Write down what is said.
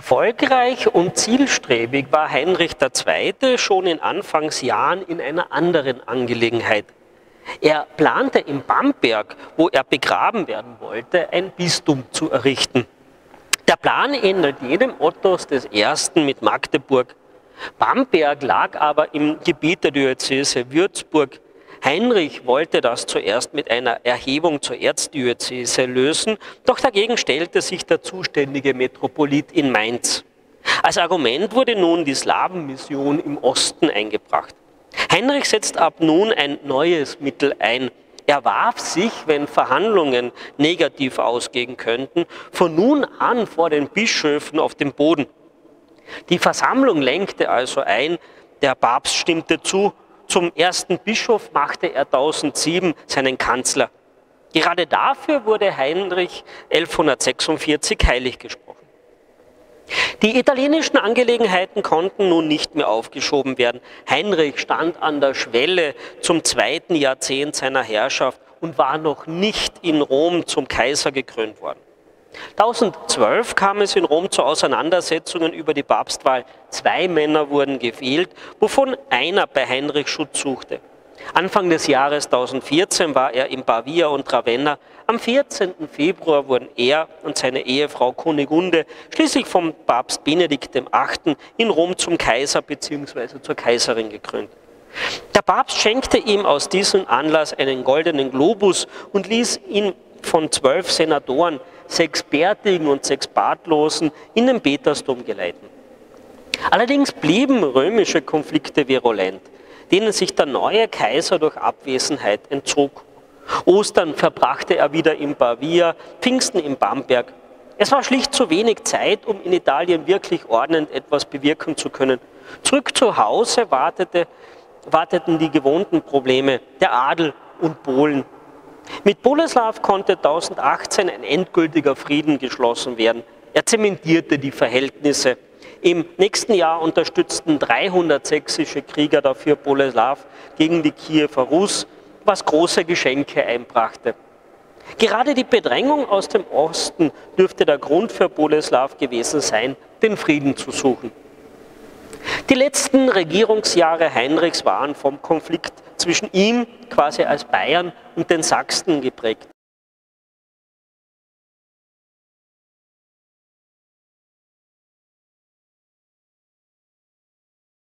Erfolgreich und zielstrebig war Heinrich II. schon in Anfangsjahren in einer anderen Angelegenheit. Er plante in Bamberg, wo er begraben werden wollte, ein Bistum zu errichten. Der Plan ähnelt jedem Ottos I. mit Magdeburg. Bamberg lag aber im Gebiet der Diözese Würzburg. Heinrich wollte das zuerst mit einer Erhebung zur Erzdiözese lösen, doch dagegen stellte sich der zuständige Metropolit in Mainz. Als Argument wurde nun die Slawenmission im Osten eingebracht. Heinrich setzt ab nun ein neues Mittel ein. Er warf sich, wenn Verhandlungen negativ ausgehen könnten, von nun an vor den Bischöfen auf den Boden. Die Versammlung lenkte also ein, der Papst stimmte zu zum ersten Bischof machte er 1007 seinen Kanzler. Gerade dafür wurde Heinrich 1146 heilig gesprochen. Die italienischen Angelegenheiten konnten nun nicht mehr aufgeschoben werden. Heinrich stand an der Schwelle zum zweiten Jahrzehnt seiner Herrschaft und war noch nicht in Rom zum Kaiser gekrönt worden. 1012 kam es in Rom zu Auseinandersetzungen über die Papstwahl. Zwei Männer wurden gefehlt, wovon einer bei Heinrich Schutz suchte. Anfang des Jahres 1014 war er in Pavia und Ravenna. Am 14. Februar wurden er und seine Ehefrau Kunigunde schließlich vom Papst Benedikt VIII. in Rom zum Kaiser bzw. zur Kaiserin gekrönt. Der Papst schenkte ihm aus diesem Anlass einen goldenen Globus und ließ ihn von zwölf Senatoren sechs Bärtigen und sechs Bartlosen in den Petersdom geleiten. Allerdings blieben römische Konflikte virulent, denen sich der neue Kaiser durch Abwesenheit entzog. Ostern verbrachte er wieder in Pavia, Pfingsten in Bamberg. Es war schlicht zu wenig Zeit, um in Italien wirklich ordnend etwas bewirken zu können. Zurück zu Hause wartete, warteten die gewohnten Probleme, der Adel und Polen mit Boleslaw konnte 1018 ein endgültiger Frieden geschlossen werden. Er zementierte die Verhältnisse. Im nächsten Jahr unterstützten 300 sächsische Krieger dafür Boleslaw gegen die Kiewer Rus, was große Geschenke einbrachte. Gerade die Bedrängung aus dem Osten dürfte der Grund für Boleslaw gewesen sein, den Frieden zu suchen. Die letzten Regierungsjahre Heinrichs waren vom Konflikt zwischen ihm quasi als Bayern und den Sachsen geprägt.